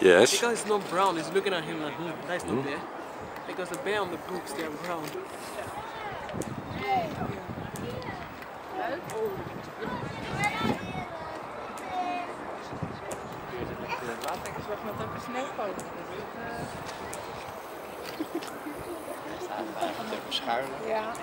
Yes? Because it's not brown, it's looking at him like, hmm, that's not mm. there. Because the bear on the books, they are brown. Yeah.